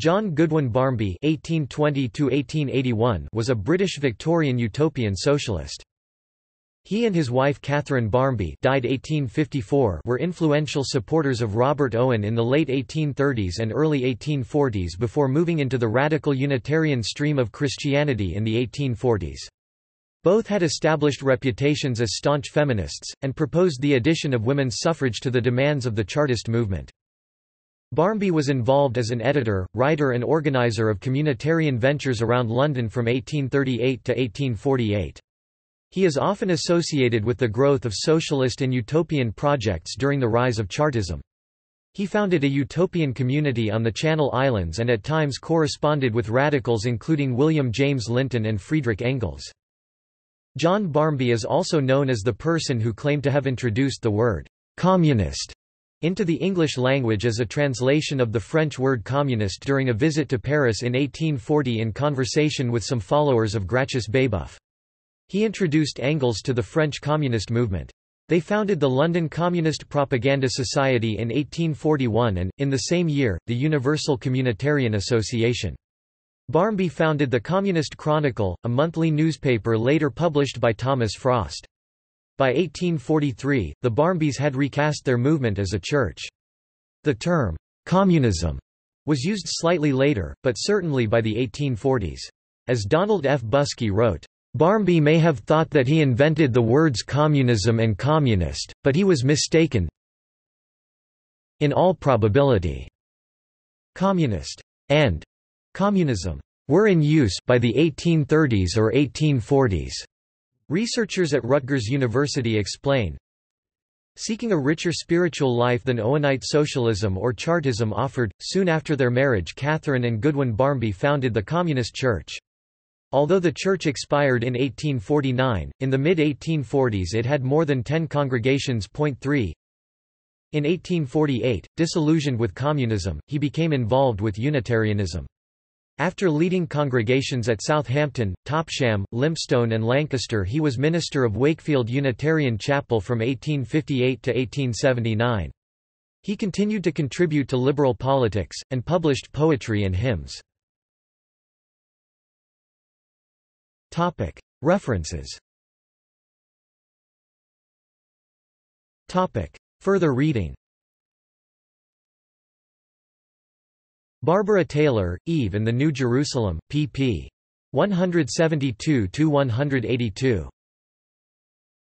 John Goodwyn Barmby (1820–1881) was a British Victorian utopian socialist. He and his wife Catherine Barmby died 1854 were influential supporters of Robert Owen in the late 1830s and early 1840s before moving into the radical Unitarian stream of Christianity in the 1840s. Both had established reputations as staunch feminists, and proposed the addition of women's suffrage to the demands of the Chartist movement. Barmby was involved as an editor, writer and organiser of communitarian ventures around London from 1838 to 1848. He is often associated with the growth of socialist and utopian projects during the rise of Chartism. He founded a utopian community on the Channel Islands and at times corresponded with radicals including William James Linton and Friedrich Engels. John Barmby is also known as the person who claimed to have introduced the word «communist» into the English language as a translation of the French word communist during a visit to Paris in 1840 in conversation with some followers of Gracchus Babeuf. He introduced Engels to the French communist movement. They founded the London Communist Propaganda Society in 1841 and, in the same year, the Universal Communitarian Association. Barmby founded the Communist Chronicle, a monthly newspaper later published by Thomas Frost. By 1843, the Barmbys had recast their movement as a church. The term, communism, was used slightly later, but certainly by the 1840s. As Donald F. Busky wrote, Barmby may have thought that he invented the words communism and communist, but he was mistaken in all probability. Communist and communism were in use by the 1830s or 1840s. Researchers at Rutgers University explain, Seeking a richer spiritual life than Owenite socialism or Chartism offered, soon after their marriage Catherine and Goodwyn Barmby founded the Communist Church. Although the church expired in 1849, in the mid-1840s it had more than ten congregations. Point 3. In 1848, disillusioned with communism, he became involved with Unitarianism. After leading congregations at Southampton, Topsham, Lympstone and Lancaster he was minister of Wakefield Unitarian Chapel from 1858 to 1879. He continued to contribute to liberal politics, and published poetry and hymns. References Further reading Barbara Taylor, Eve and the New Jerusalem, pp. 172–182.